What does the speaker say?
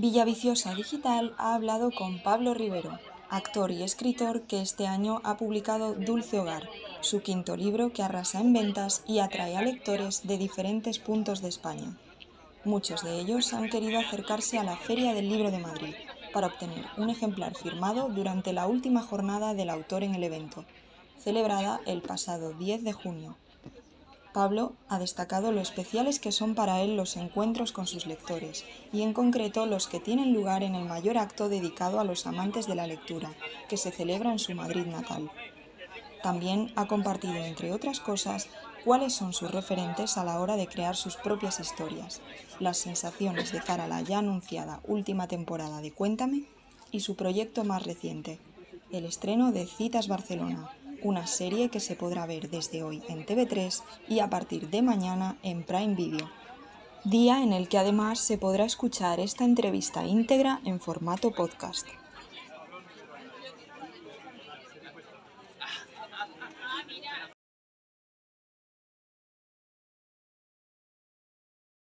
Villaviciosa Digital ha hablado con Pablo Rivero, actor y escritor que este año ha publicado Dulce Hogar, su quinto libro que arrasa en ventas y atrae a lectores de diferentes puntos de España. Muchos de ellos han querido acercarse a la Feria del Libro de Madrid para obtener un ejemplar firmado durante la última jornada del autor en el evento, celebrada el pasado 10 de junio. Pablo ha destacado lo especiales que son para él los encuentros con sus lectores, y en concreto los que tienen lugar en el mayor acto dedicado a los amantes de la lectura, que se celebra en su Madrid natal. También ha compartido, entre otras cosas, cuáles son sus referentes a la hora de crear sus propias historias, las sensaciones de cara a la ya anunciada última temporada de Cuéntame y su proyecto más reciente, el estreno de Citas Barcelona, una serie que se podrá ver desde hoy en TV3 y a partir de mañana en Prime Video. Día en el que además se podrá escuchar esta entrevista íntegra en formato podcast.